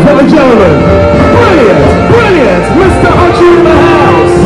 for the. Brilliant, brilliant. Mr. Okyere in the house.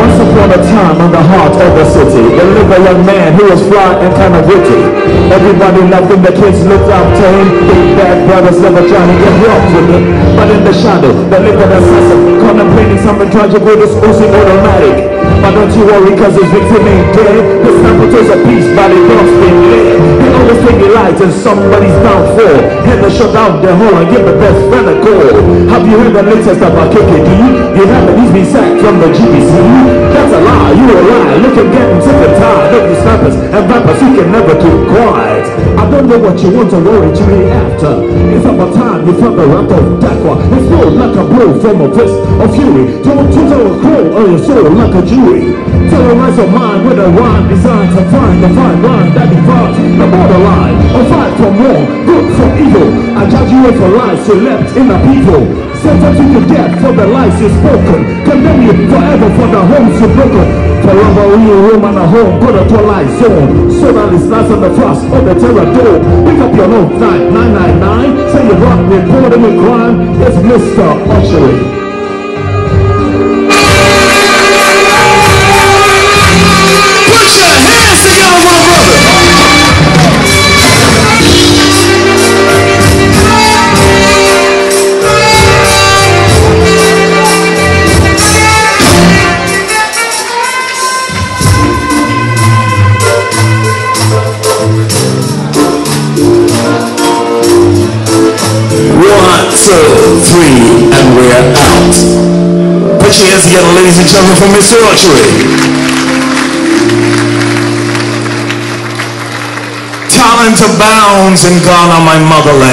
Once upon a time in the heart of the city, there lived a young man who was fly and kind of witty. Everybody loved him, the kids looked up to him. Big bad brothers never trying to get rough with him. But in the shadow, lived an assassin, contemplating something tragic with his Uzi automatic. But don't you worry, cause his victim ain't dead. His snapper takes a piece, body guns been led. He always the lights and somebody's downfall. Had to shut down the hole and give the best friend a call. Have you heard the latest about KKD? You haven't, he's been sacked from the GBC. That's a lie, you a lie. Look at getting tired of you snappers and rappers who can never keep quiet. I don't know what you want to worry to me after. It's about time you felt the wrath of Darkwah. It's flow like a blow from a fist of fury. Don't you tell a crow on your soul like a jury. Terrorize your mind with a rhyme designed to find the fine line that divides the borderline. Or fight from wrong, good from evil. I judge you for lies you left in the people. Sentence you to death for the lies you've spoken. Condemn you forever for the homes you've broken. For robbery, room and a home, put a twilight zone. Oh. So that it's nice on the frost of the terror dome. Pick up your note, 999. Say you rock, reporting with crime. It's Mr. Okyere. Two, three, and we're out. Put your hands together, ladies and gentlemen, for Mr. Okyere. Talent abounds in Ghana, my motherland.